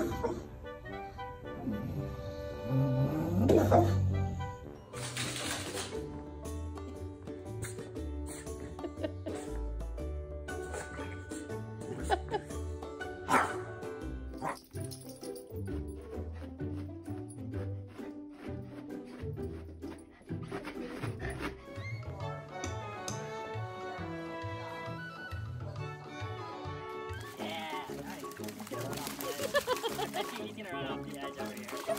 Ha ha ha! guys over here.